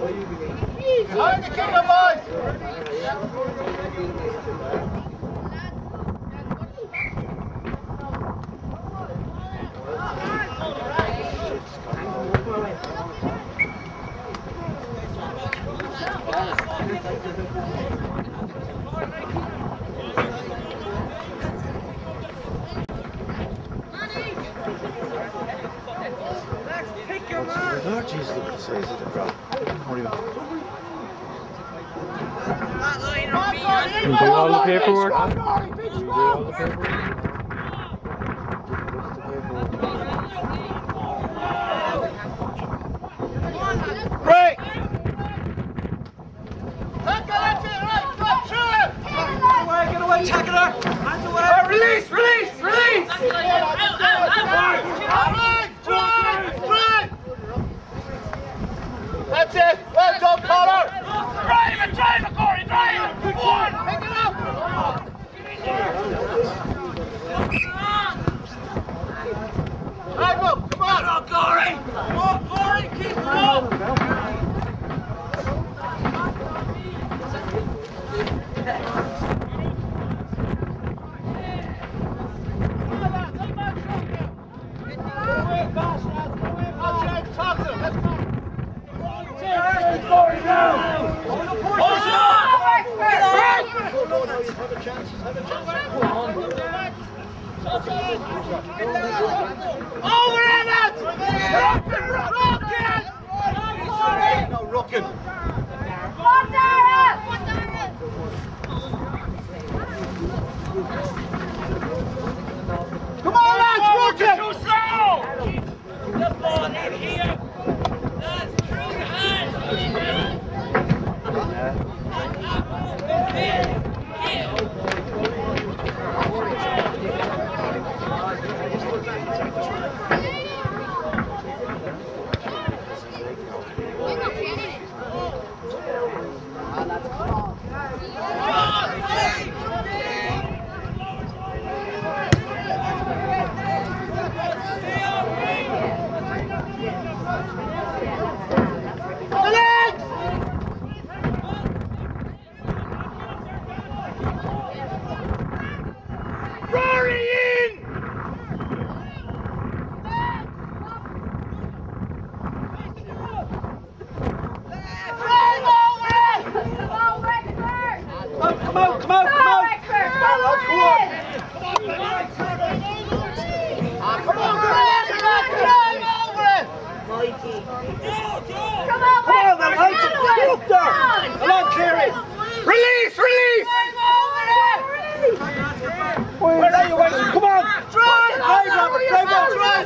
The keeper, boys! It. You do all the paperwork. You do all the paperwork. Break! Tackle, that's it, right, go, shoot it! Get away, get away, tackler! Hands away! Oh, release, release, release! Right, drive, drive! That's it, well done, Connor! Drive it, drive it, Corey, drive it! Go on, pick it up! Go, come on! Come on, Corey! Come on, Corey, keep it up! Over in it! Rocket! Rocket! No, rocket! Come on, lads, rocket! Too slow! Rory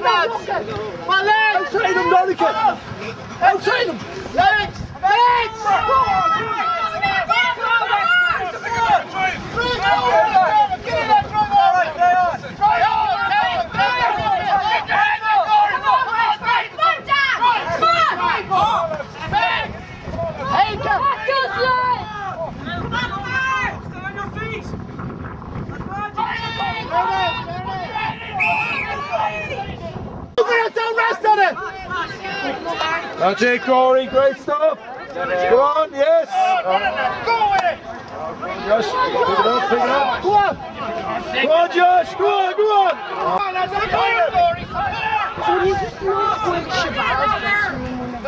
lads! My legs! Outside him, Norrie! Outside him! Legs! Legs! Legs! That's it, Corey. Great stuff. Go on, yes. Go with it! Josh, pick it up, pick it up. Go on! Go on, Josh. Go on, go on. Come on, lads, come on, Corey!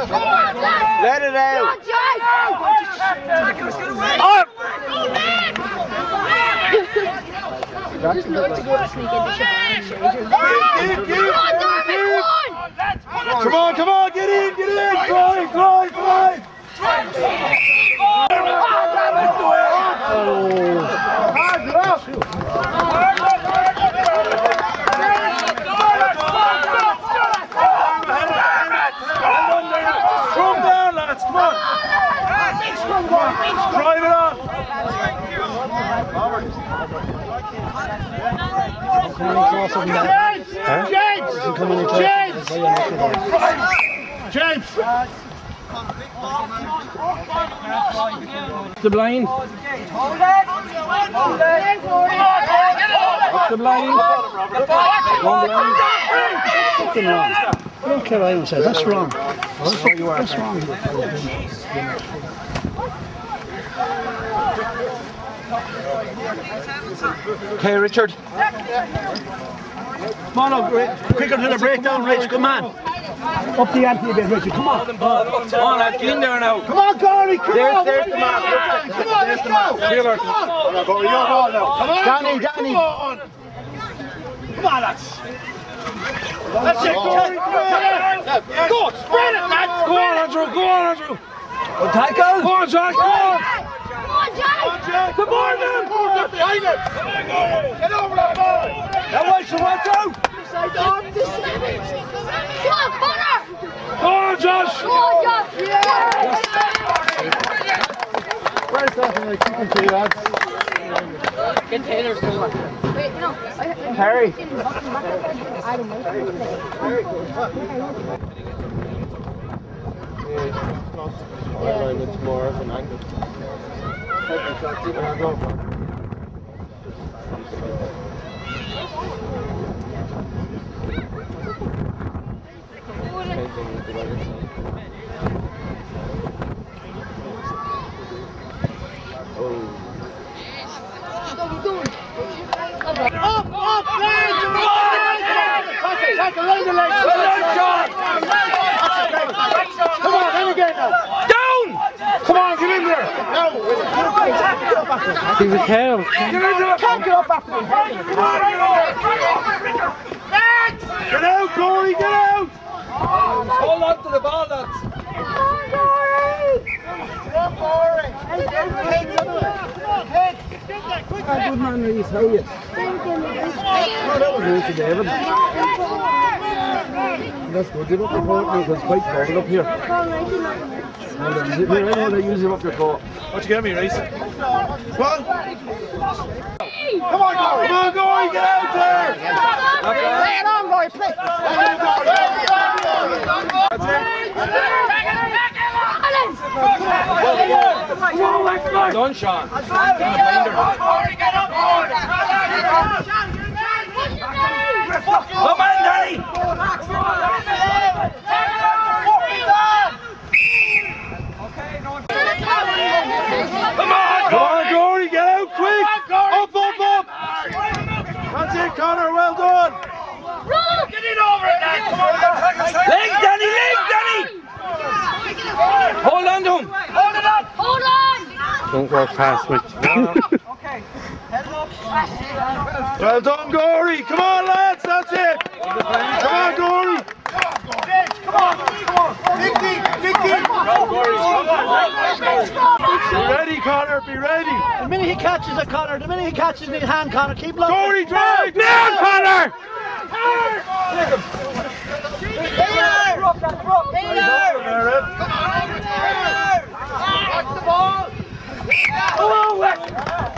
Come on, lads! Let it out. Up! Come on, come on, get in, get in. Drive, drive, drive. Come down, lads. Come on. Drive it on. James! James! James! The blind. Up the blind. One blind. Fucking wrong. I said that's wrong. That's wrong. Okay, Richard. Come on, up, Rich. quicker to the breakdown, Rich. Come on. Up the ante a bit, Richard. Come on. Come on, lads, get in there now. Come on, Corey. Come There's, on. there's the mark. Come on, let's go. Taylor. Come on. Danny, Danny. Come on. Come on, lads. That's it, Corey. Go, spread it, lads. Go on, Andrew. Go on, Andrew. Go on, John. Go on. Come on, man. Get behind it. Get over that ball. That way, so watch out. Go on, Connor! Come on, Josh. Come on, Where's that when I keep him to you, lads? Harry. It's more of an angle. Up, up, lads. Tackle, tackle, round the legs. Come on, then again now. Down. Come on, get in there. He was held. Get in there. Get out, Corey, get out. Hold on to the ball, lads. Good man, Reese. How are you? That's good. Give up your coat now, 'cause it's quite cold up here. On. Here, I know use him up your coat. What you get me, Reese? Come on, Corey. Come on, Corey, get out there. Play it on, Corey, play. Done, Sean. Corey, get up, Corey. Come on, Danny. Come on, Come on, Corey, get out quick! Up, up, up! That's it, Connor, well done! Get it over it, lads. Come on, Legs, Danny, legs, Danny. Hold on to him. Hold it up. Hold on! Don't walk past me. well done, Gorey! Come on, lads, that's it! Come on, Gorey! Come on, come on. Nicky, Nicky. Be ready, Connor, be ready. The minute he catches it, Connor, the minute he catches the hand Connor, keep looking. Tony, drive down, Connor! Connor! Take him. Taylor! Taylor! Come on, Taylor! Watch the ball! Come on, Wick!